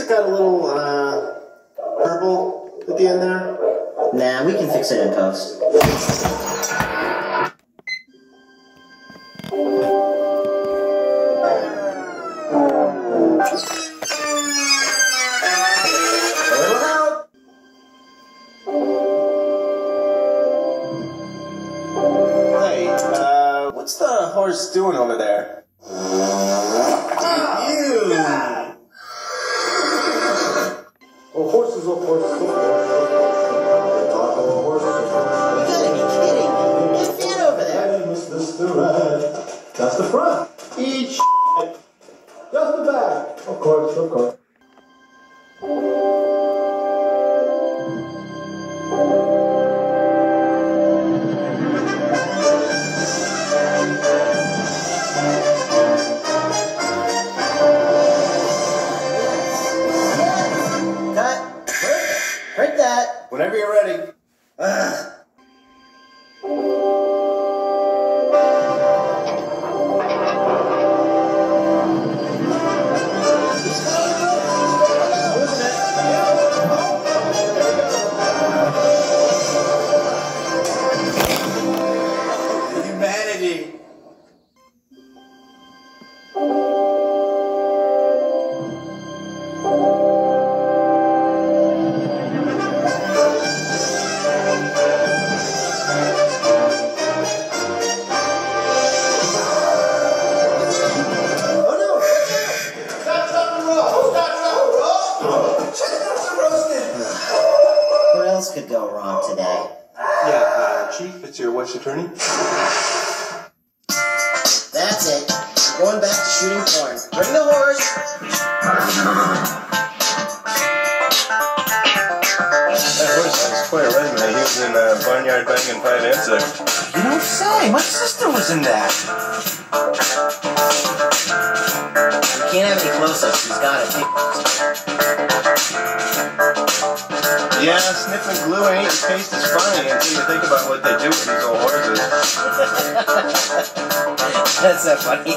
it got a little uh, purple at the end there? Nah, we can fix it in post. Hey, uh, what's the horse doing over there? That's the front. Whenever you're ready. Ugh. Else could go wrong today? Yeah, uh, Chief, it's your wife's attorney. That's it. We're going back to shooting porn. Bring the horse. That horse has quite a resume. He was in uh, Barnyard Banging 5 and 6. You don't say. My sister was in that. We can't have any close-ups. He's got it. Yeah, sniffing glue ain't taste is funny until you think about what they do with these old horses. That's so funny.